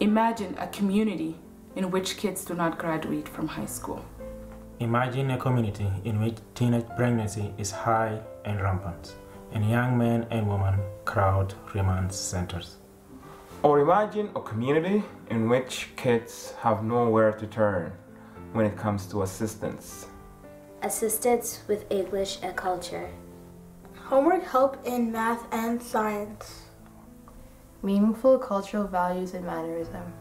Imagine a community in which kids do not graduate from high school. Imagine a community in which teenage pregnancy is high and rampant, and young men and women crowd remand centers. Or imagine a community in which kids have nowhere to turn when it comes to assistance. Assistance with English and culture. Homework help in math and science. Meaningful cultural values and mannerism.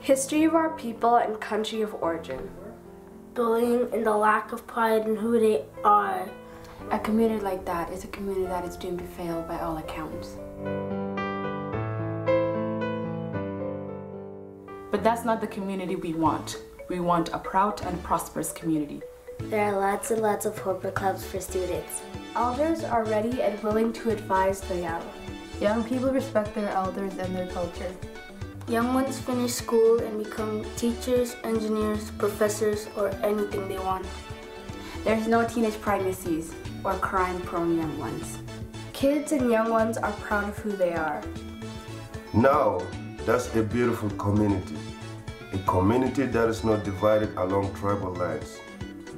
History of our people and country of origin. Bullying and the lack of pride in who they are. A community like that is a community that is doomed to fail by all accounts. But that's not the community we want. We want a proud and prosperous community. There are lots and lots of Hooper clubs for students. Elders are ready and willing to advise the young. Young people respect their elders and their culture. Young ones finish school and become teachers, engineers, professors, or anything they want. There's no teenage pregnancies or crime-prone young ones. Kids and young ones are proud of who they are. Now, that's a beautiful community. A community that is not divided along tribal lines.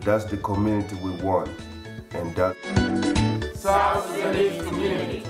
That's the community we want. And that... South Sudanese community.